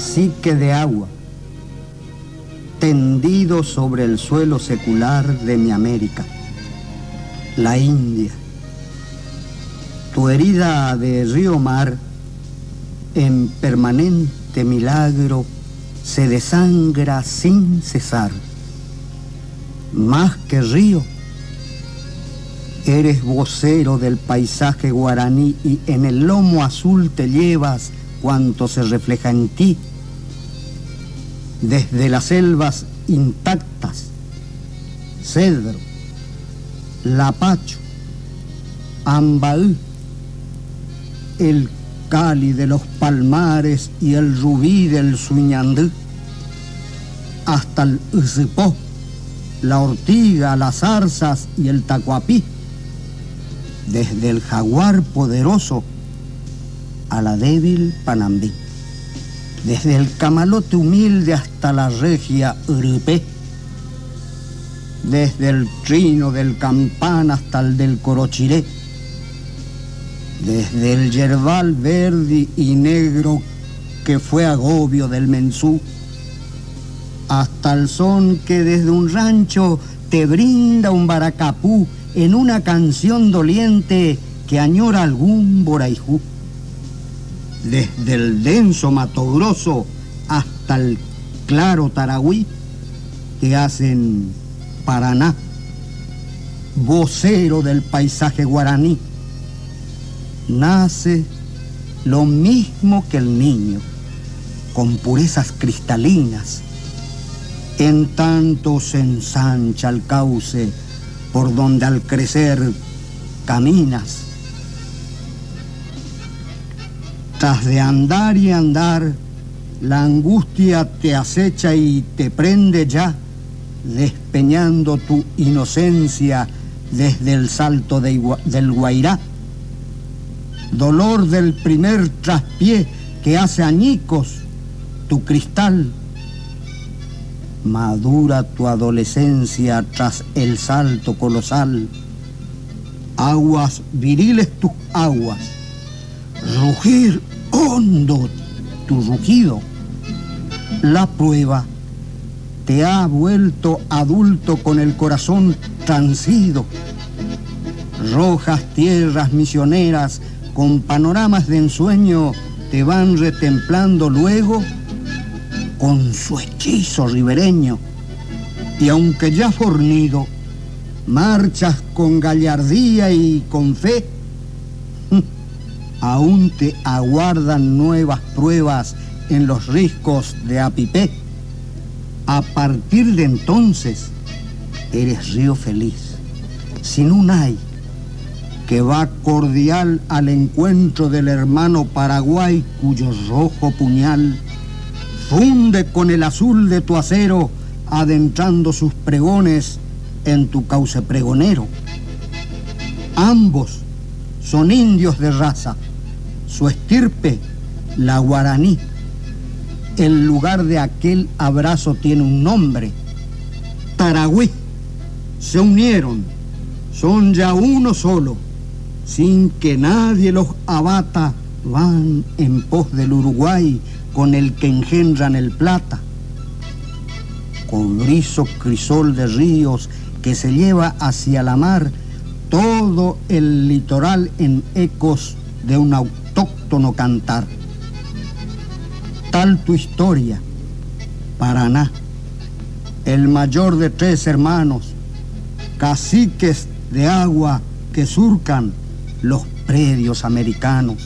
cacique de agua, tendido sobre el suelo secular de mi América, la India. Tu herida de río mar, en permanente milagro, se desangra sin cesar. Más que río, eres vocero del paisaje guaraní y en el lomo azul te llevas cuanto se refleja en ti. Desde las selvas intactas, cedro, lapacho, ambaú, el cali de los palmares y el rubí del suñandú, hasta el usipó, la ortiga, las zarzas y el tacuapí, desde el jaguar poderoso a la débil Panambí, desde el camalote humilde hasta la regia Urupé, desde el trino del campán hasta el del corochiré, desde el yerbal verde y negro que fue agobio del mensú, hasta el son que desde un rancho te brinda un baracapú en una canción doliente que añora algún boraijú. Desde el denso Mato Grosso hasta el claro Taragüí, te hacen Paraná, vocero del paisaje guaraní. Nace lo mismo que el niño, con purezas cristalinas. En tanto se ensancha el cauce por donde al crecer caminas. Tras de andar y andar, la angustia te acecha y te prende ya, despeñando tu inocencia desde el salto de, del Guairá. Dolor del primer traspié que hace añicos tu cristal. Madura tu adolescencia tras el salto colosal. Aguas viriles tus aguas. Rugir hondo tu rugido. La prueba te ha vuelto adulto con el corazón transido. Rojas tierras misioneras con panoramas de ensueño te van retemplando luego con su hechizo ribereño. Y aunque ya fornido, marchas con gallardía y con fe, aún te aguardan nuevas pruebas en los riscos de Apipé. A partir de entonces, eres río feliz, sin un ay, que va cordial al encuentro del hermano Paraguay cuyo rojo puñal funde con el azul de tu acero, adentrando sus pregones en tu cauce pregonero. Ambos son indios de raza, su estirpe la guaraní. El lugar de aquel abrazo tiene un nombre, Taragüí. Se unieron, son ya uno solo, sin que nadie los abata, van en pos del Uruguay con el que engendran el plata. Cobrizo crisol de ríos que se lleva hacia la mar todo el litoral en ecos de un autóctono cantar. Tal tu historia, Paraná, el mayor de tres hermanos, caciques de agua que surcan los predios americanos.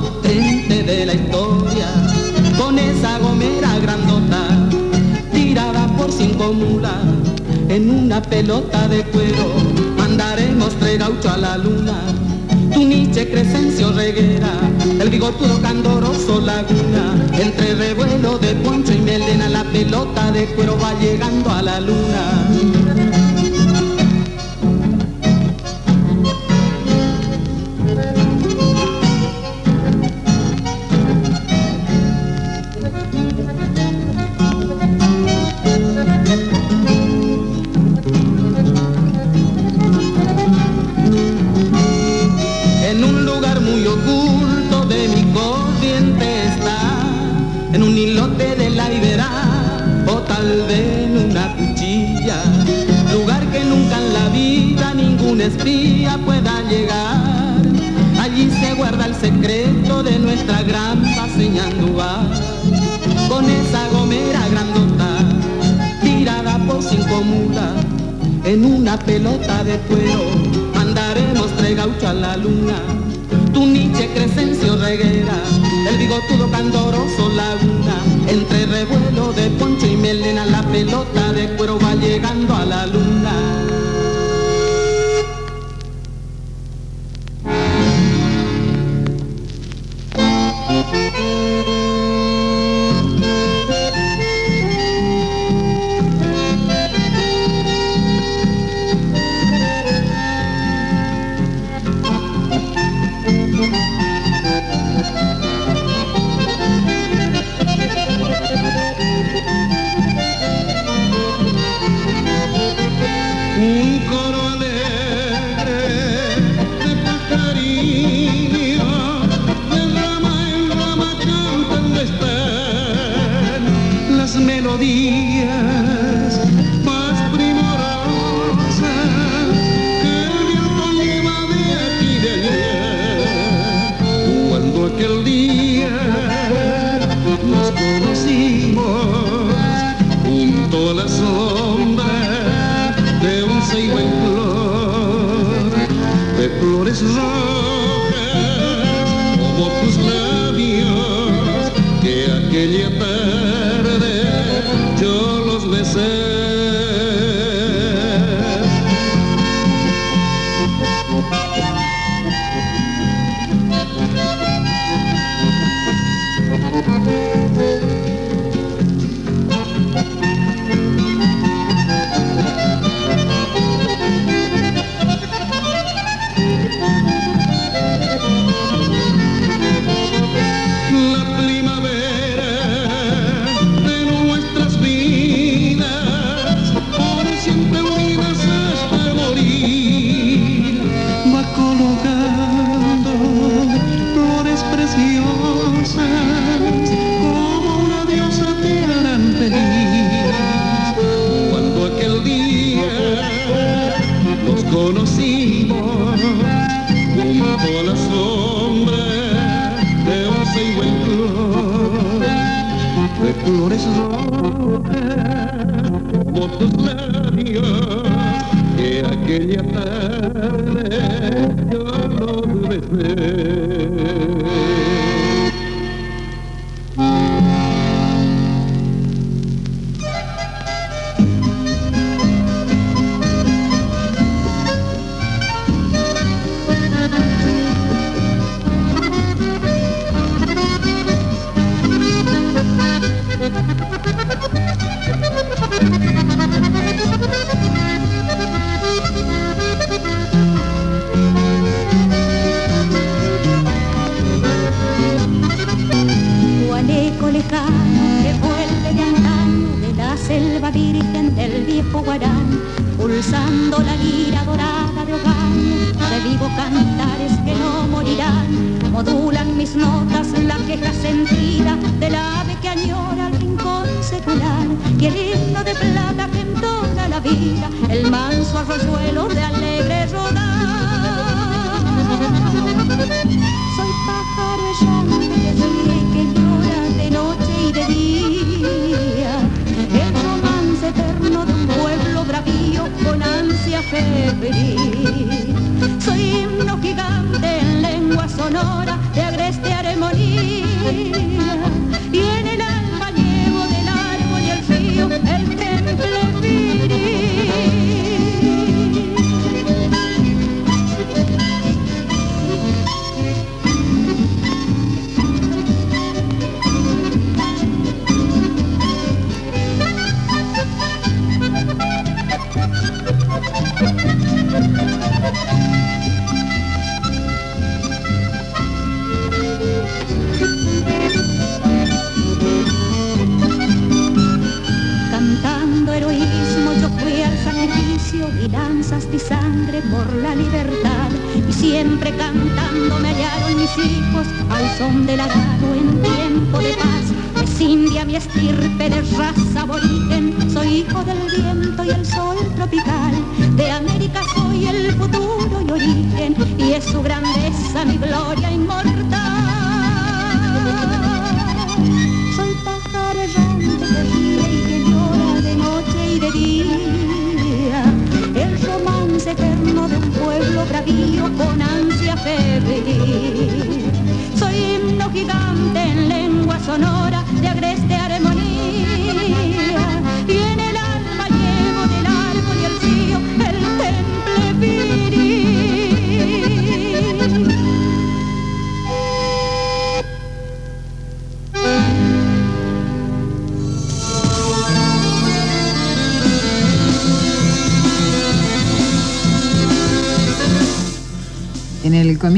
Potente de la historia. con esa gomera grandota, tirada por cinco mulas, en una pelota de cuero, mandaremos tres gaucho a la luna. Tu niche Crescencio Reguera, el bigotudo candoroso Laguna, entre revuelo de poncho y melena, la pelota de cuero va llegando a la luna. En una pelota de cuero, mandaremos tres gauchos a la luna. Tu niche Crescencio Reguera, el bigotudo candoroso laguna, entre revuelo de poncho y melena, la pelota de cuero va llegando a la luna.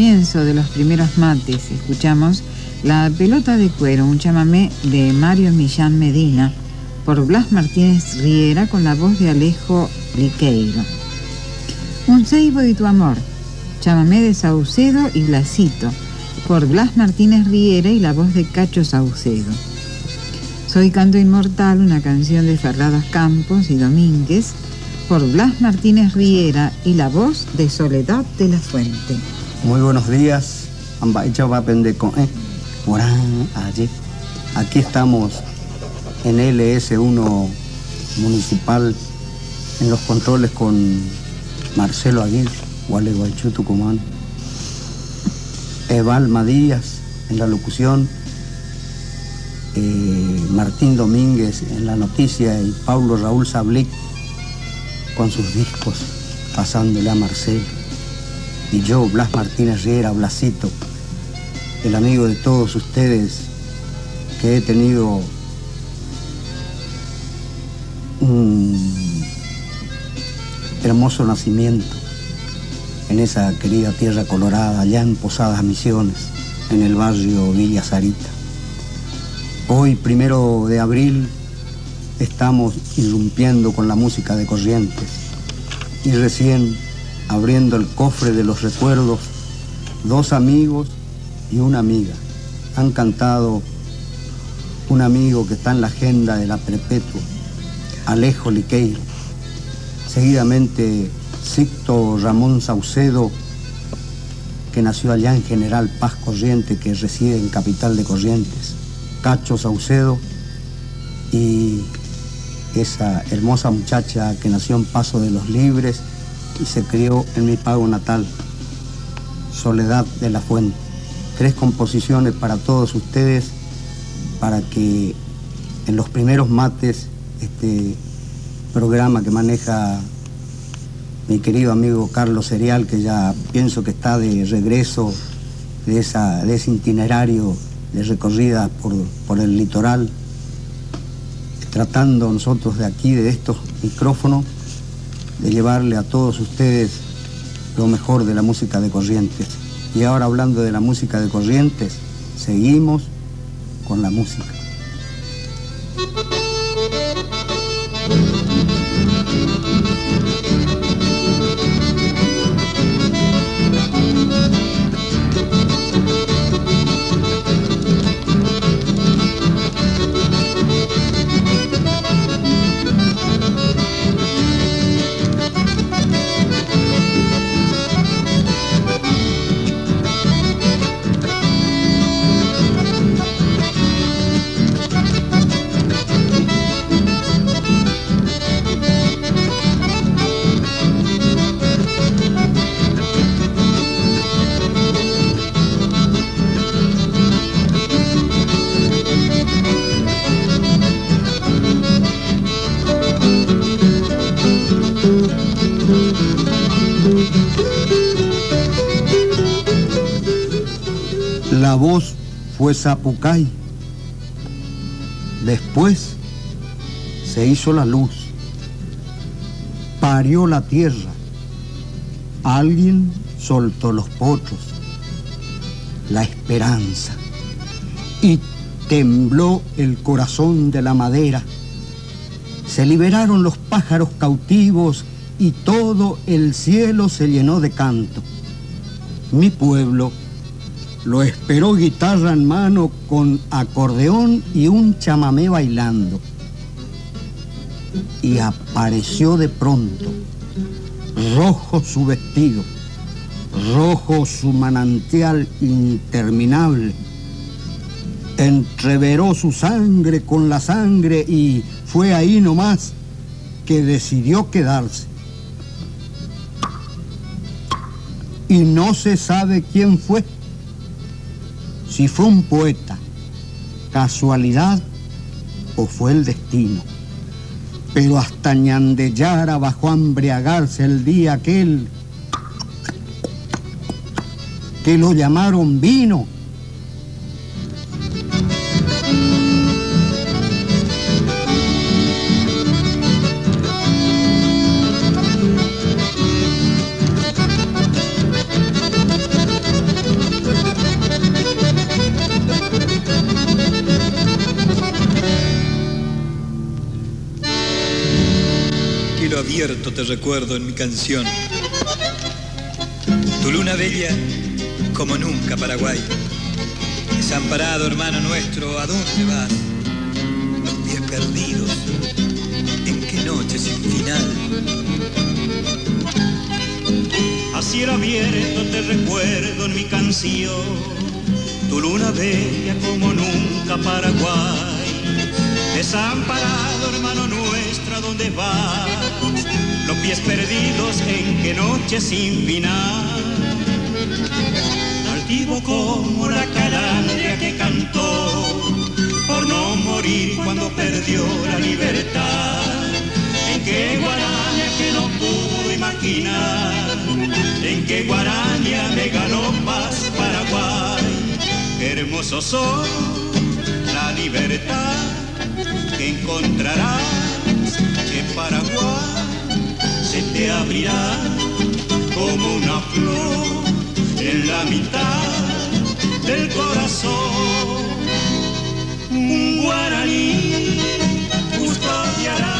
Comienzo de los primeros mates escuchamos La pelota de cuero, un chamamé de Mario Millán Medina por Blas Martínez Riera con la voz de Alejo Liqueiro. Un ceibo y tu amor, chamamé de Saucedo y Blasito por Blas Martínez Riera y la voz de Cacho Saucedo. Soy Canto Inmortal, una canción de Ferradas Campos y Domínguez por Blas Martínez Riera y la voz de Soledad de la Fuente. Muy buenos días, eh. Aquí estamos en LS1 municipal, en los controles con Marcelo Aguirre, Gualeguaychú, Tucumán. Eval Madías en la locución, eh, Martín Domínguez en la noticia y Paulo Raúl Sablic con sus discos, pasándole a Marcelo. Y yo, Blas Martínez Riera, Blasito, el amigo de todos ustedes, que he tenido un hermoso nacimiento en esa querida tierra colorada, allá en Posadas Misiones, en el barrio Villa Sarita. Hoy, primero de abril, estamos irrumpiendo con la música de Corrientes y recién abriendo el cofre de los recuerdos, dos amigos y una amiga. Han cantado un amigo que está en la agenda de la perpetua, Alejo Liqueiro. Seguidamente, Sicto Ramón Saucedo, que nació allá en General Paz Corriente, que reside en Capital de Corrientes. Cacho Saucedo y esa hermosa muchacha que nació en Paso de los Libres y se crió en mi pago natal, Soledad de la Fuente. Tres composiciones para todos ustedes, para que en los primeros mates, este programa que maneja mi querido amigo Carlos Serial, que ya pienso que está de regreso de, esa, de ese itinerario de recorrida por, por el litoral, tratando nosotros de aquí, de estos micrófonos, de llevarle a todos ustedes lo mejor de la música de Corrientes. Y ahora hablando de la música de Corrientes, seguimos con la música. La voz fue Zapucay. Después se hizo la luz. Parió la tierra. Alguien soltó los potros. La esperanza. Y tembló el corazón de la madera. Se liberaron los pájaros cautivos y todo el cielo se llenó de canto. Mi pueblo lo esperó guitarra en mano con acordeón y un chamamé bailando. Y apareció de pronto, rojo su vestido, rojo su manantial interminable. Entreveró su sangre con la sangre y fue ahí nomás que decidió quedarse. Y no se sabe quién fue si fue un poeta, casualidad o fue el destino. Pero hasta Ñandeyara bajó a embriagarse el día aquel que lo llamaron vino. Te recuerdo en mi canción. Tu luna bella como nunca Paraguay. Desamparado hermano nuestro, ¿a dónde vas? Los pies perdidos, ¿en qué noche sin final? Así era abierto te recuerdo en mi canción. Tu luna bella como nunca Paraguay. Desamparado hermano nuestro, ¿a dónde vas? los pies perdidos en qué noche sin final. Altivo como la calandria que cantó por no morir cuando perdió la libertad. En qué guaraña que no pudo imaginar, en qué guaraña me ganó paz Paraguay. Hermoso son la libertad encontrarás en Paraguay se te abrirá como una flor en la mitad del corazón. Un guaraní custodiará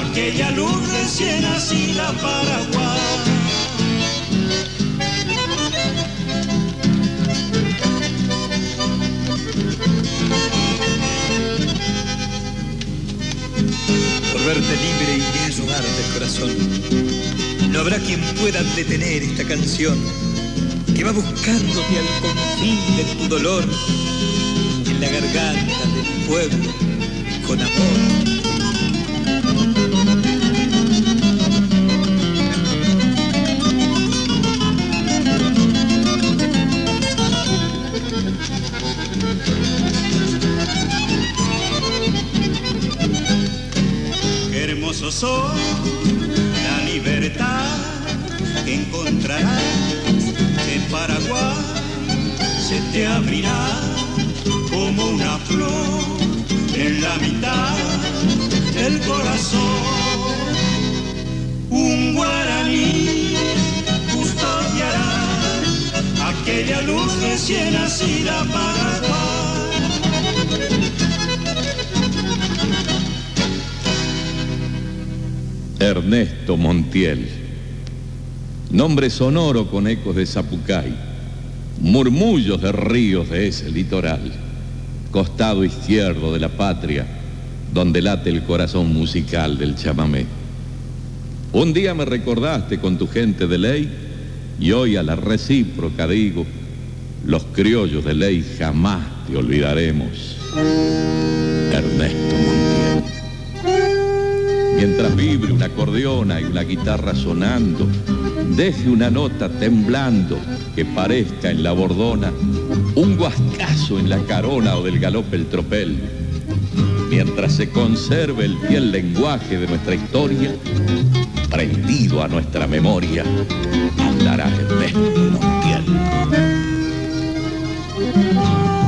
aquella luz recién nacida Paraguay. Verte libre y robarte el corazón. No habrá quien pueda detener esta canción que va buscándote al confín de tu dolor en la garganta del pueblo con amor. Son la libertad que encontrarás en Paraguay se te abrirá como una flor en la mitad del corazón. Un guaraní custodiará aquella luz recién nacida Paraguay. Ernesto Montiel. Nombre sonoro con ecos de Zapucay, murmullos de ríos de ese litoral, costado izquierdo de la patria, donde late el corazón musical del chamamé. Un día me recordaste con tu gente de ley y hoy a la recíproca digo, los criollos de ley jamás te olvidaremos. Ernesto Montiel mientras vibre una acordeona y una guitarra sonando, deje una nota temblando que parezca en la bordona un guascazo en la carona o del galope el tropel. Mientras se conserve el fiel lenguaje de nuestra historia, prendido a nuestra memoria, andará el Montiel. alcanzaron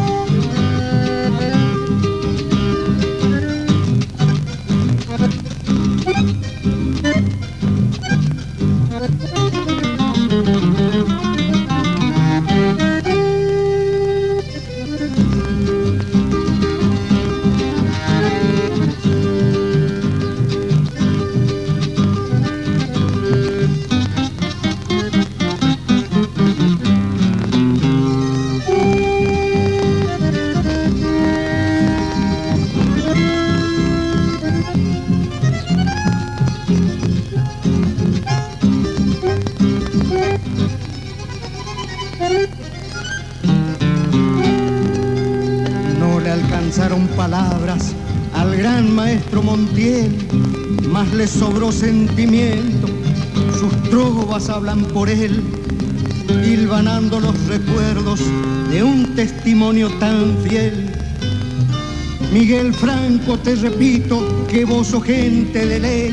sobró sentimiento, sus trovas hablan por él, hilvanando los recuerdos de un testimonio tan fiel. Miguel Franco, te repito que vos sos gente de ley.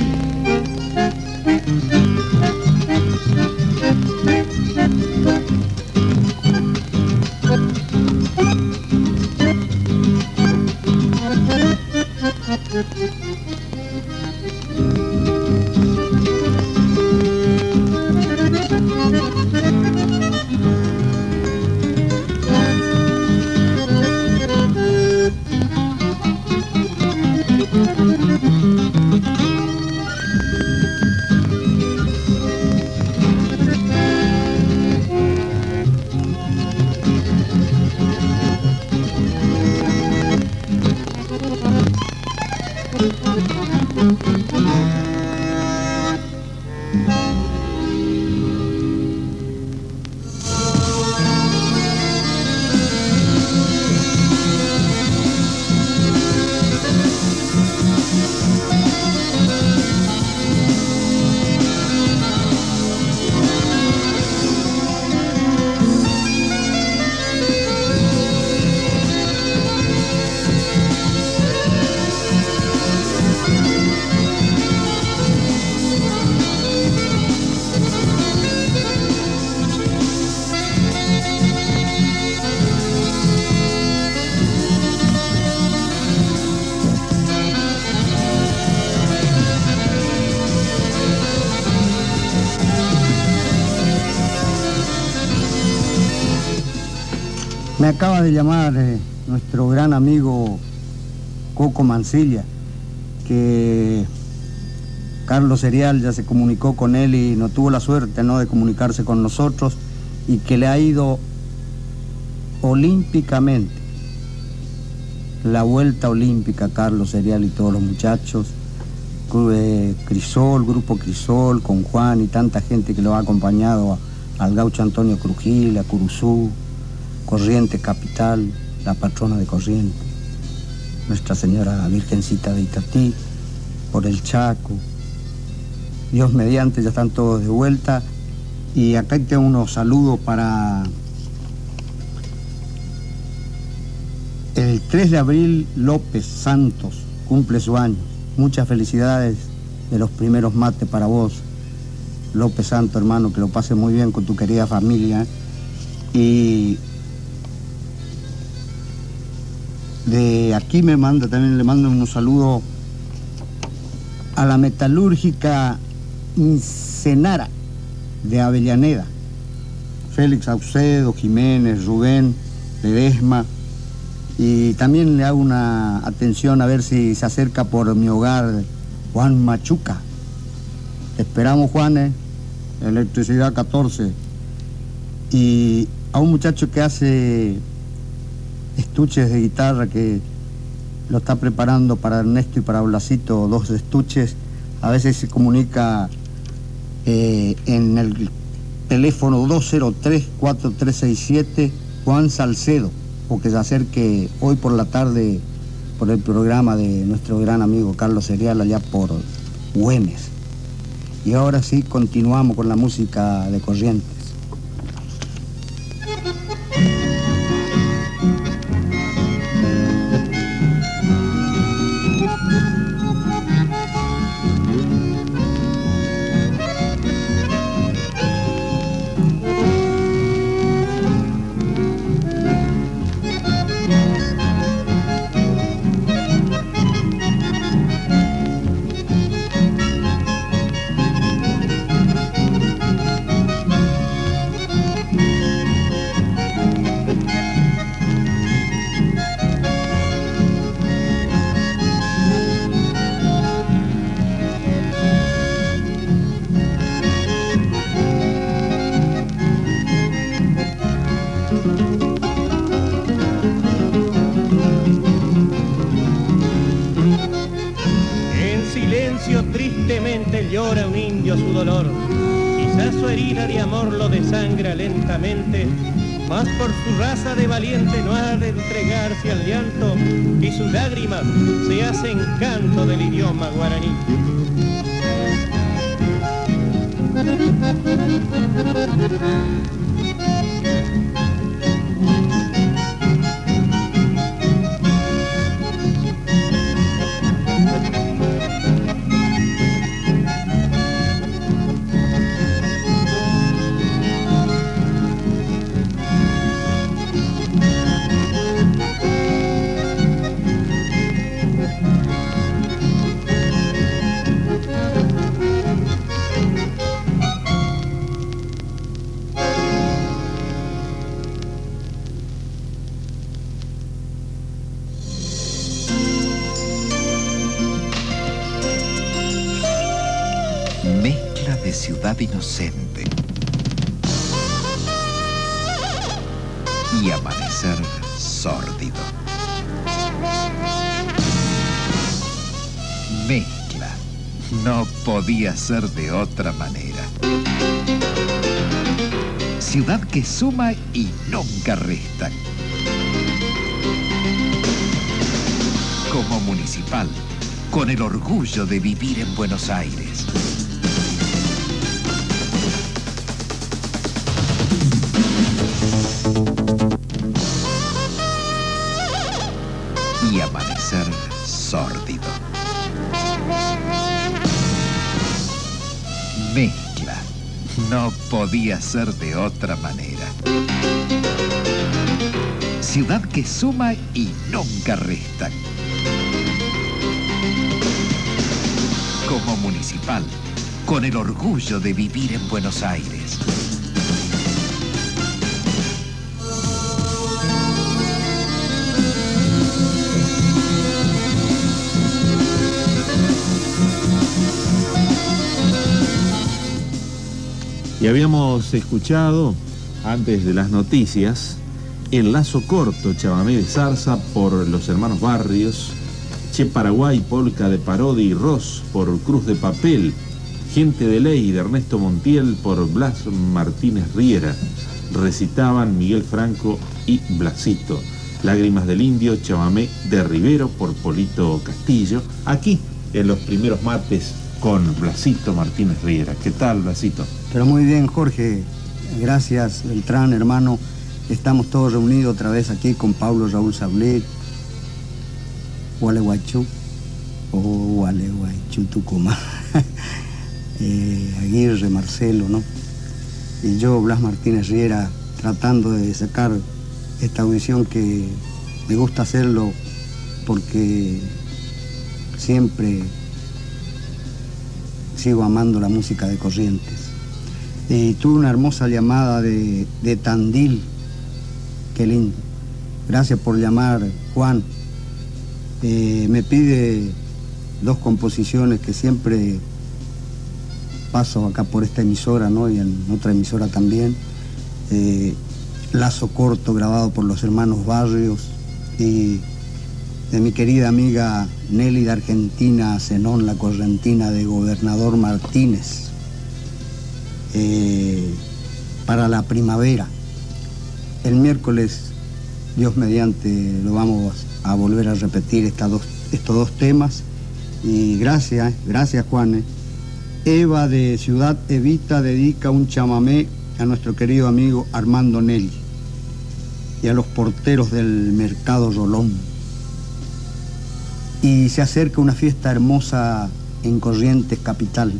Acaba de llamar eh, nuestro gran amigo Coco Mancilla, que Carlos Serial ya se comunicó con él y no tuvo la suerte ¿no? de comunicarse con nosotros y que le ha ido olímpicamente la vuelta olímpica Carlos Serial y todos los muchachos, Crisol, Grupo Crisol, con Juan y tanta gente que lo ha acompañado al gaucho Antonio Crujil, a Curuzú, Corriente Capital, la patrona de Corriente, Nuestra Señora Virgencita de Itatí, por el Chaco. Dios mediante, ya están todos de vuelta. Y acá tengo unos saludos para el 3 de abril López Santos, cumple su año. Muchas felicidades de los primeros mates para vos, López Santos, hermano, que lo pase muy bien con tu querida familia. Y de aquí me manda, también le mando un saludo a la metalúrgica Incenara de Avellaneda. Félix Aucedo, Jiménez, Rubén, Ledesma. Y también le hago una atención a ver si se acerca por mi hogar Juan Machuca. esperamos, Juan, ¿eh? electricidad 14. Y a un muchacho que hace estuches de guitarra que lo está preparando para Ernesto y para Blasito, dos estuches. A veces se comunica eh, en el teléfono 203-4367 Juan Salcedo, o que se acerque hoy por la tarde por el programa de nuestro gran amigo Carlos Serial allá por Güemes. Y ahora sí continuamos con la música de Corrientes. Inocente. Y amanecer sórdido. Mezcla. No podía ser de otra manera. Ciudad que suma y nunca resta. Como municipal, con el orgullo de vivir en Buenos Aires. Podía ser de otra manera. Ciudad que suma y nunca resta. Como municipal, con el orgullo de vivir en Buenos Aires. Y habíamos escuchado, antes de las noticias, el lazo corto Chabamé de Zarza por los hermanos Barrios, Che Paraguay, Polka de Parodi y Ross por Cruz de Papel, Gente de Ley de Ernesto Montiel por Blas Martínez Riera. Recitaban Miguel Franco y Blasito. Lágrimas del Indio, Chabamé de Rivero por Polito Castillo. Aquí, en los primeros mates con Blasito Martínez Riera. ¿Qué tal, Blasito? Pero muy bien, Jorge. Gracias, Beltrán, hermano. Estamos todos reunidos otra vez aquí con Pablo Raúl Sablet, Gualeguaychú, o Gualeguaychú Tucumán, eh, Aguirre, Marcelo, ¿no? Y yo, Blas Martínez Riera, tratando de sacar esta audición que me gusta hacerlo porque siempre sigo amando la música de Corrientes. Y tuve una hermosa llamada de, Tandil, qué lindo. Gracias por llamar, Juan. Eh, me pide dos composiciones que siempre paso acá por esta emisora, ¿no? Y en otra emisora también. Eh, Lazo Corto, grabado por los hermanos Barrios. Y de mi querida amiga Nelly de Argentina, Zenón, la correntina de Gobernador Martínez, eh, para la primavera. El miércoles, Dios mediante, lo vamos a volver a repetir estos dos temas. Y gracias, gracias Juan. Eva de Ciudad Evita dedica un chamamé a nuestro querido amigo Armando Nelly y a los porteros del mercado Rolón y se acerca una fiesta hermosa en Corrientes Capital,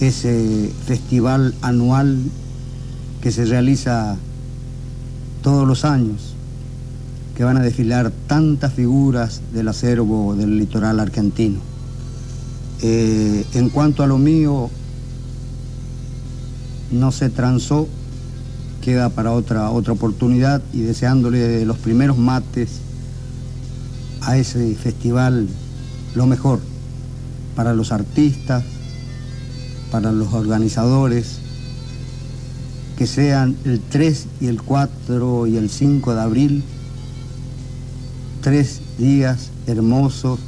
ese festival anual que se realiza todos los años, que van a desfilar tantas figuras del acervo del litoral argentino. Eh, en cuanto a lo mío, no se transó, queda para otra, otra oportunidad y deseándole los primeros mates a ese festival lo mejor para los artistas, para los organizadores, que sean el 3 y el 4 y el 5 de abril, tres días hermosos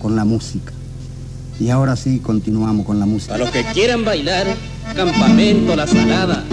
con la música. Y ahora sí continuamos con la música. A los que quieran bailar, campamento La Salada.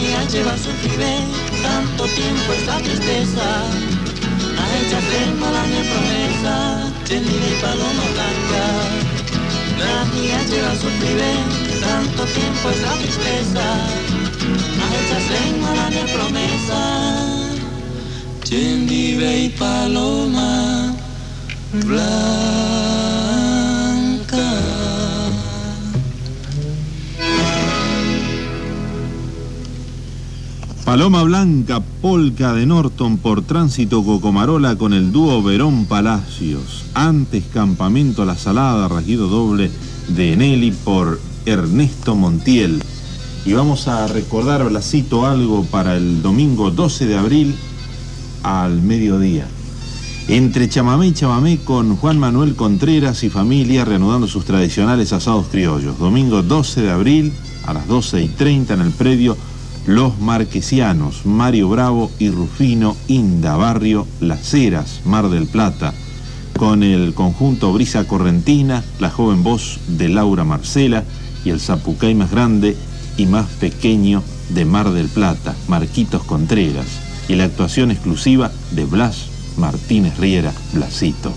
que a llevar sufriré, tanto tiempo esa tristeza, a ella tengo la mi promesa, tendida y paloma blanca. Nadie lleva sufriré, tanto tiempo esa tristeza, a ella tengo la mi promesa, tendida y paloma blanca. Paloma Blanca, Polca de Norton por Tránsito Cocomarola con el dúo Verón Palacios. Antes Campamento La Salada, rasguido doble de Nelly por Ernesto Montiel. Y vamos a recordar, Blasito, algo para el domingo 12 de abril al mediodía. Entre chamamé y chamamé con Juan Manuel Contreras y familia reanudando sus tradicionales asados criollos. Domingo 12 de abril a las 12 y 30 en el predio los Marquesianos, Mario Bravo y Rufino Inda, barrio Las Heras, Mar del Plata, con el conjunto Brisa Correntina, la joven voz de Laura Marcela y el zapucay más grande y más pequeño de Mar del Plata, Marquitos Contreras, y la actuación exclusiva de Blas Martínez Riera, Blasito.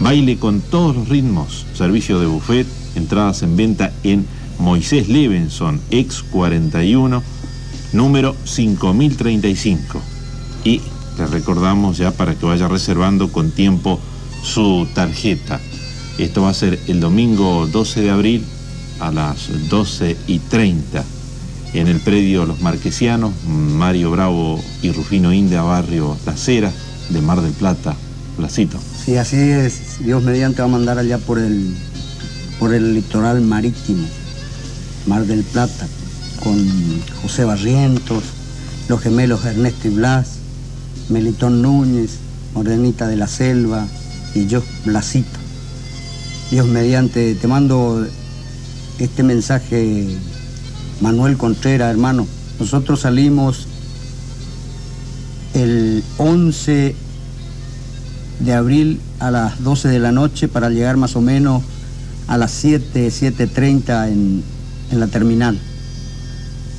Baile con todos los ritmos, servicio de buffet, entradas en venta en Moisés Levenson, ex 41, número 5035. Y le recordamos ya para que vaya reservando con tiempo su tarjeta. Esto va a ser el domingo 12 de abril a las 12 y 30 en el predio Los Marquesianos, Mario Bravo y Rufino India, barrio Las Heras de Mar del Plata, Placito. Sí, así es. Dios mediante va a mandar allá por el, por el litoral marítimo, Mar del Plata, con José Barrientos, los gemelos Ernesto y Blas, Melitón Núñez, Morenita de la Selva y yo, Blasito. Dios mediante, te mando este mensaje, Manuel Contreras, hermano. Nosotros salimos el 11 de abril a las 12 de la noche para llegar más o menos a las 7, 7.30 en, en la terminal.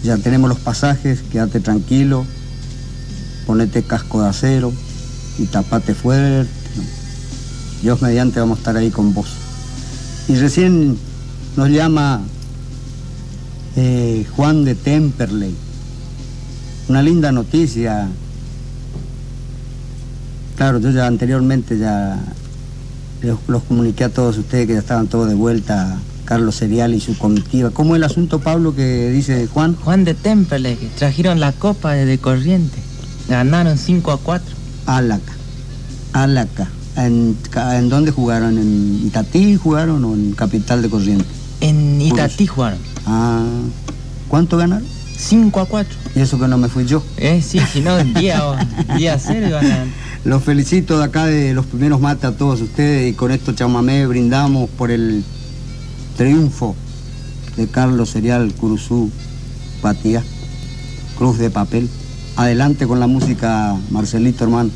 Ya tenemos los pasajes, quédate tranquilo, ponete casco de acero y tapate fuerte. Dios mediante vamos a estar ahí con vos. Y recién nos llama eh, Juan de Temperley. Una linda noticia. Claro, yo ya anteriormente ya los, los comuniqué a todos ustedes que ya estaban todos de vuelta, Carlos Serial y su comitiva. ¿Cómo es el asunto, Pablo, que dice Juan? Juan de Temperley, que trajeron la copa desde Corriente. Ganaron 5 a 4. Álaca. Álaca. ¿En, ¿En dónde jugaron? ¿En Itatí jugaron o en Capital de Corriente? En Itatí jugaron. Ah, ¿cuánto ganaron? 5 a 4. Y eso que no me fui yo. Eh, sí, si no, día, día cero a... Los felicito de acá de los primeros mates a todos ustedes y con esto chamamé brindamos por el triunfo de Carlos Serial Curuzú Patía, Cruz de Papel. Adelante con la música, Marcelito hermano.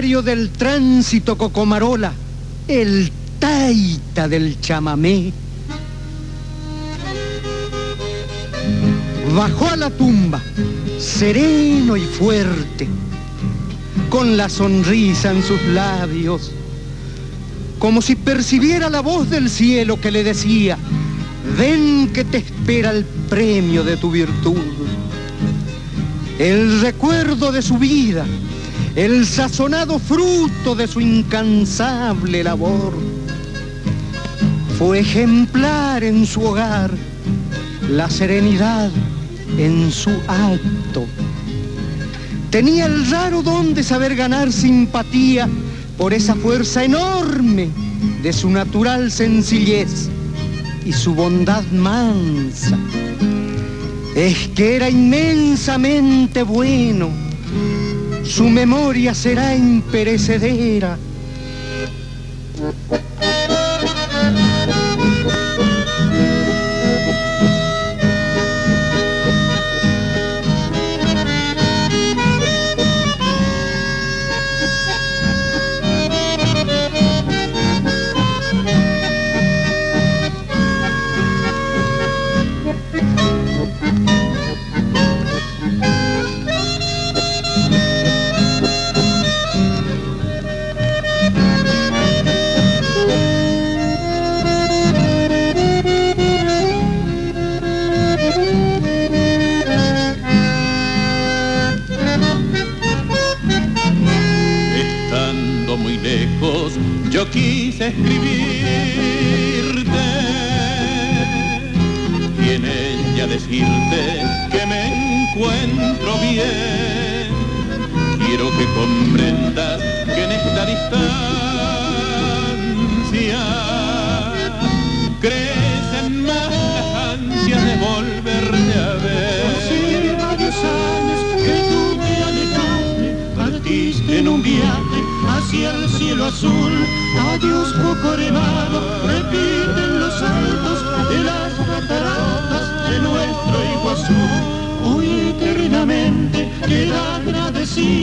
Del Tránsito Cocomarola, el taita del chamamé. Bajó a la tumba, sereno y fuerte, con la sonrisa en sus labios, como si percibiera la voz del cielo que le decía, ven que te espera el premio de tu virtud. El recuerdo de su vida, el sazonado fruto de su incansable labor. Fue ejemplar en su hogar, la serenidad en su acto. Tenía el raro don de saber ganar simpatía por esa fuerza enorme de su natural sencillez y su bondad mansa. Es que era inmensamente bueno su memoria será imperecedera.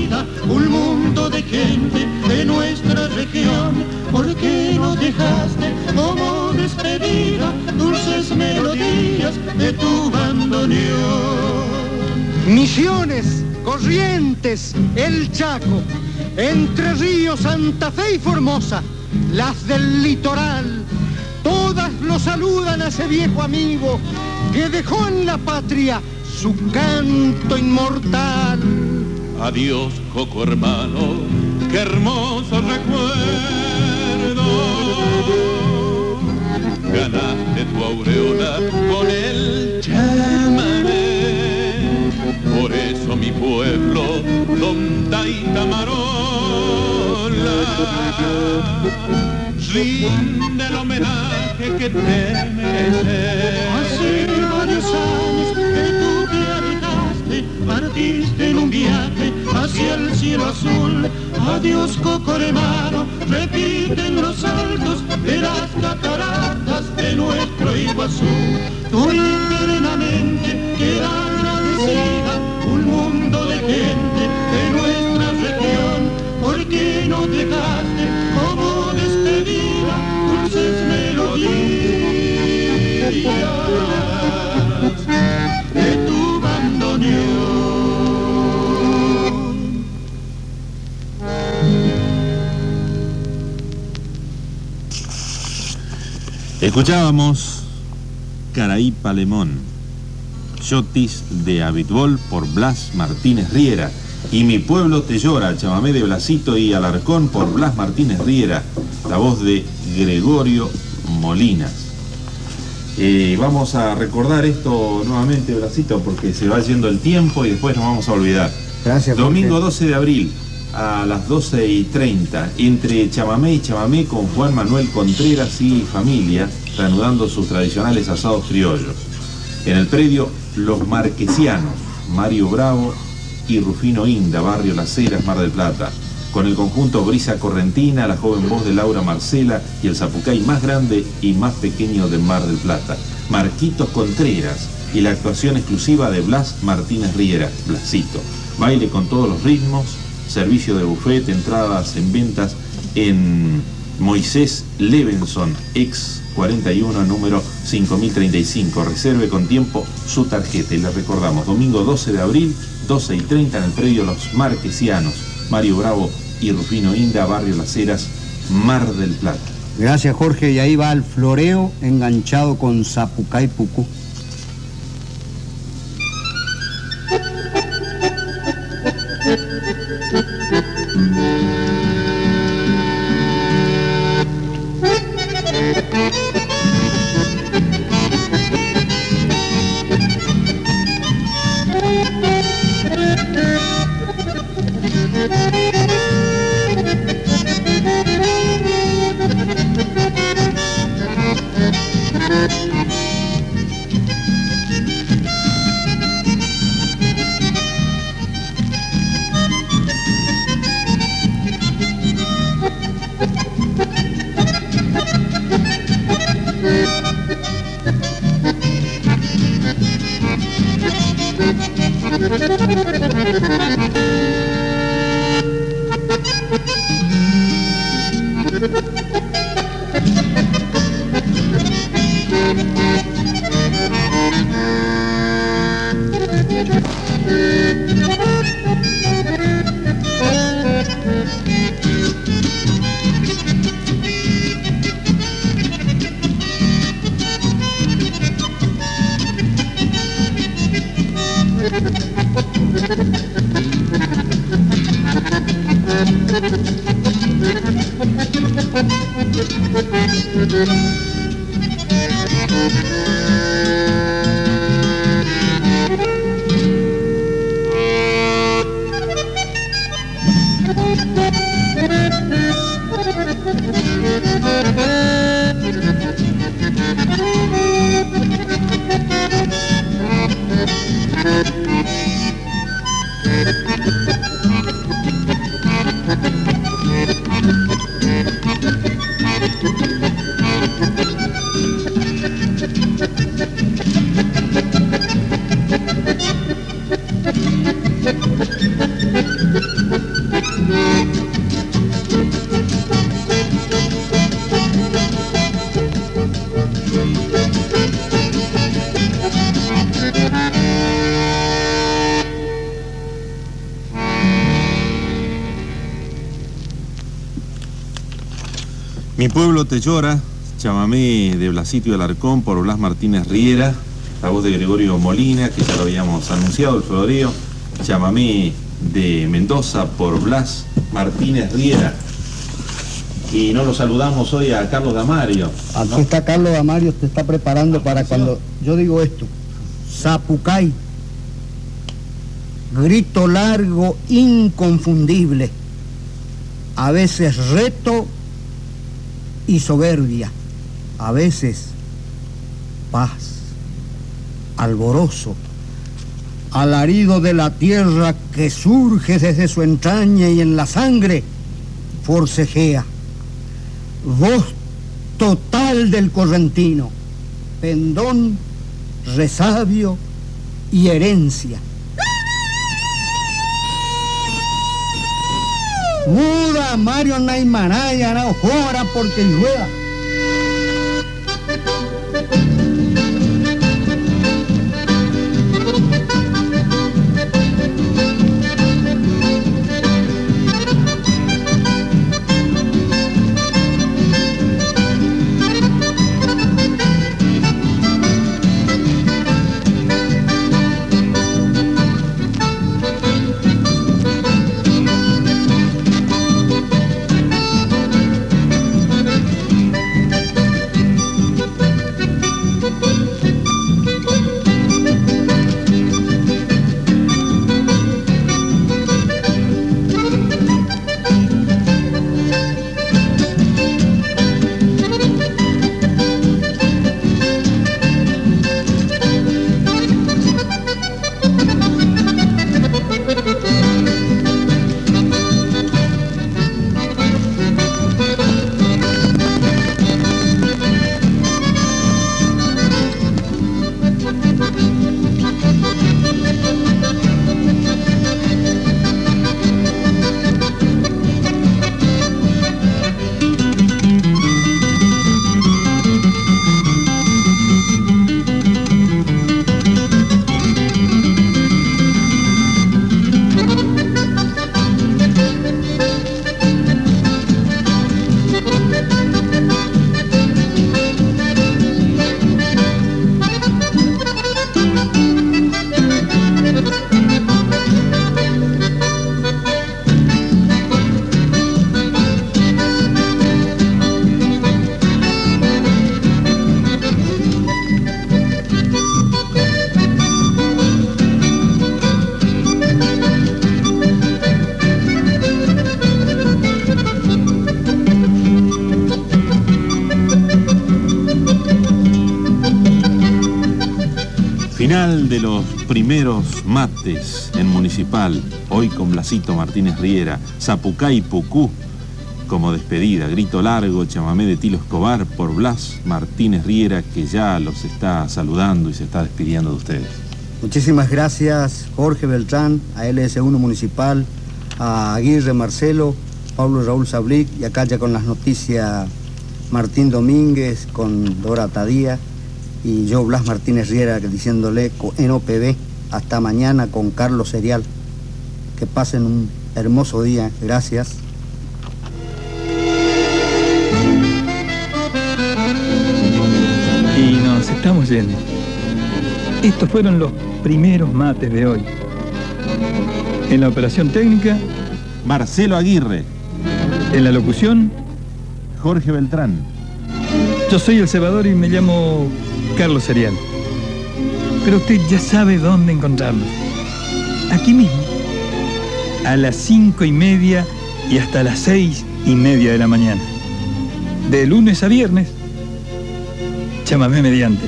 Agradecida un mundo de gente de nuestra región. porque nos dejaste como despedida dulces melodías de tu bandoneón? Misiones, Corrientes, El Chaco, Entre Ríos, Santa Fe y Formosa, las del litoral, todas lo saludan a ese viejo amigo que dejó en la patria su canto inmortal. Adiós, Coco hermano, qué hermoso recuerdo. Ganaste tu aureola con el chamamé. Por eso mi pueblo, Don Taita Marola, rinde el homenaje que te mereces. Partiste en un viaje hacia el cielo azul. Adiós, Cocoremano, repiten los saltos de las cataratas de nuestro Iguazú. Tú eternamente queda agradecida un mundo de gente de nuestra región, porque nos dejaste como despedida dulces melodías Escuchábamos Caraí Palemón, Yotis de Abitbol por Blas Martínez Riera y Mi Pueblo Te Llora, chamamé de Blasito y Alarcón por Blas Martínez Riera, la voz de Gregorio Molinas. Eh, vamos a recordar esto nuevamente, Blasito, porque se va yendo el tiempo y después nos vamos a olvidar. Gracias. Domingo Jorge. 12 de abril a las 12 y 30, entre chamamé y chamamé con Juan Manuel Contreras y familia, reanudando sus tradicionales asados criollos. En el predio Los Marquesianos, Mario Bravo y Rufino Inda, barrio Las Heras, Mar del Plata. con el conjunto Brisa Correntina, la joven voz de Laura Marcela y el zapucay más grande y más pequeño de Mar del Plata, Marquitos Contreras y la actuación exclusiva de Blas Martínez Riera, Blasito. Baile con todos los ritmos, servicio de buffet, entradas en ventas en Moisés Levenson, ex 41, número 5035. Reserve con tiempo su tarjeta y le recordamos, domingo 12 de abril, 12 y 30 en el predio Los Marquesianos. Mario Bravo y Rufino Inda, Barrio Las Heras, Mar del Plata. Gracias Jorge, y ahí va el floreo enganchado con Zapucay Pucú. Mi pueblo te llora, chamamé de Blasito y Alarcón por Blas Martínez Riera, la voz de Gregorio Molina, que ya lo habíamos anunciado, el floreo, chamamé de Mendoza por Blas Martínez Riera. Y no lo saludamos hoy a Carlos Damario. Aquí está Carlos Damario, te está preparando para cuando yo digo esto. Zapucay. Grito largo, inconfundible. A veces reto y soberbia. A veces paz, alborozo, alarido de la tierra que surge desde su entraña y en la sangre forcejea. Voz total del correntino, pendón, resabio y herencia. Mario Naimaraya, no jora porque rueda. Final de los primeros mates en Municipal, hoy con Blasito Martínez Riera, Zapucay Pucú, como despedida, grito largo, chamamé de Tilo Escobar por Blas Martínez Riera, que ya los está saludando y se está despidiendo de ustedes. Muchísimas gracias Jorge Beltrán, a LS1 Municipal, a Aguirre Marcelo, Pablo Raúl Sablic y acá ya con las noticias Martín Domínguez, con Dora Tadía y yo Blas Martínez Riera diciéndole en OPB hasta mañana con Carlos Serial. Que pasen un hermoso día. Gracias. Y nos estamos yendo. Estos fueron los primeros mates de hoy. En la operación técnica, Marcelo Aguirre. En la locución, Jorge Beltrán. Yo soy el cebador y me llamo Carlos Serial. Pero usted ya sabe dónde encontrarnos. Aquí mismo. A las cinco y media y hasta las seis y media de la mañana. De lunes a viernes. Chámame mediante.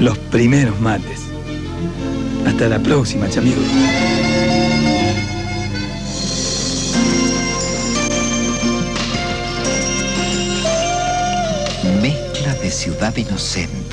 Los primeros mates. Hasta la próxima, chamigos. De ciudad inocente